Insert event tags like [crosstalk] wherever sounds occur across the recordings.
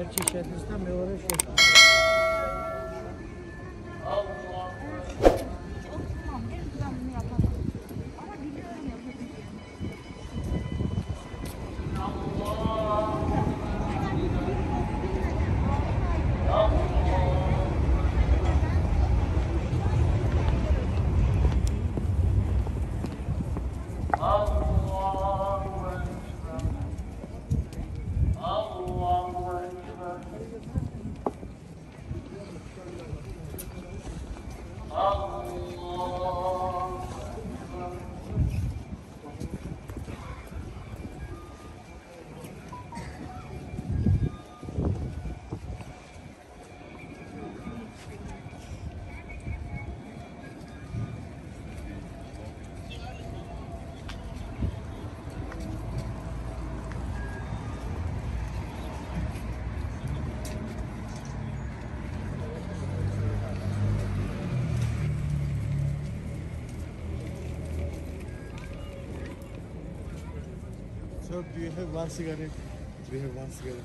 ერთი შედის და მეორე შედის. Look, do you have one cigarette? Do you have one cigarette?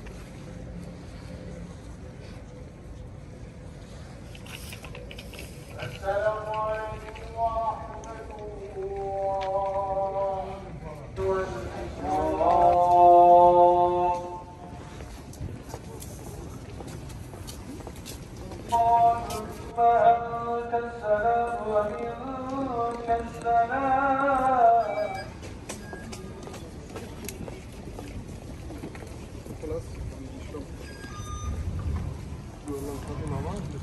فأنت السلام ومنك السلام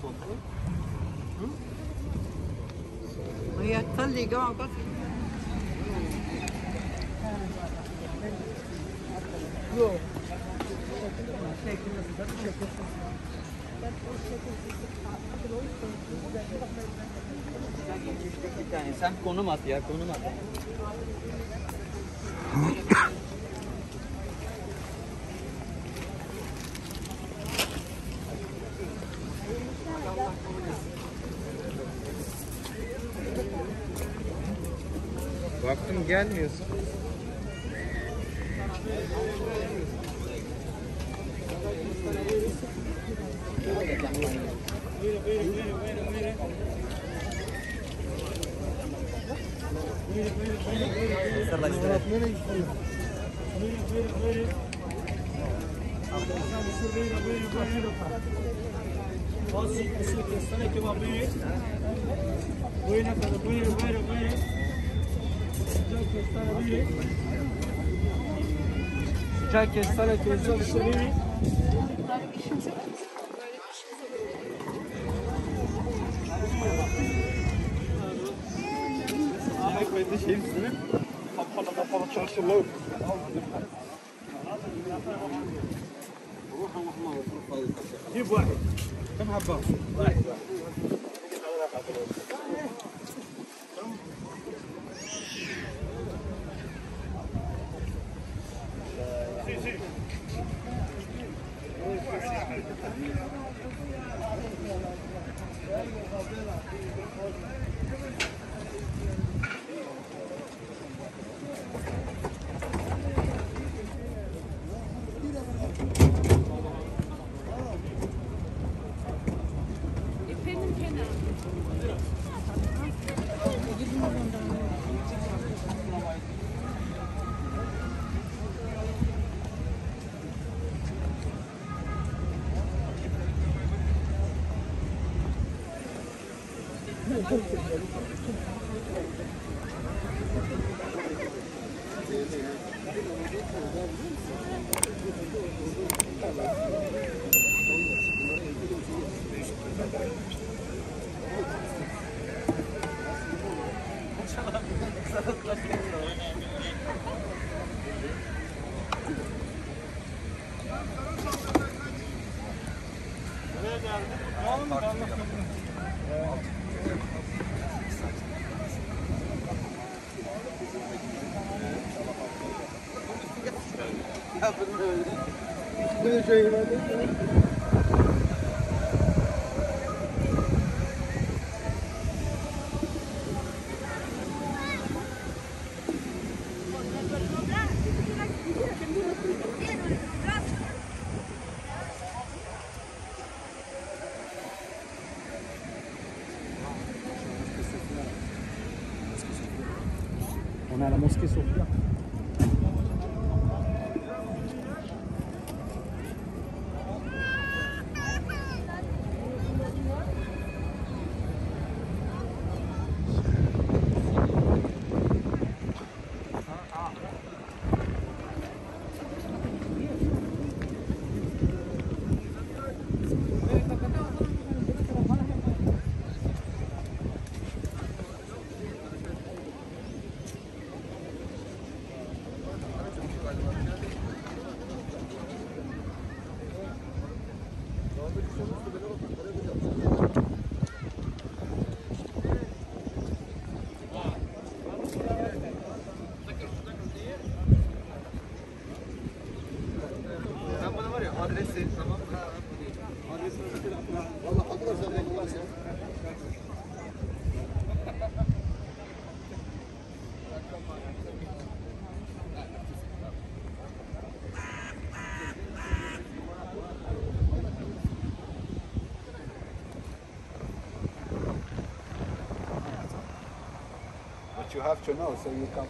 مع بعض نفضل وهي تصلي جوع بس Yani sen konum at ya konum at. [laughs] Gelmiyorsun. Çay kestane teyze Ahmet Bey de şey mi? Kapalı kapalı çarşılar. جيب واحد كم حبة؟ واحد Thank you. Nereye geldi? Ne oldu? On est à la mosquée Sophia. You have to know so you can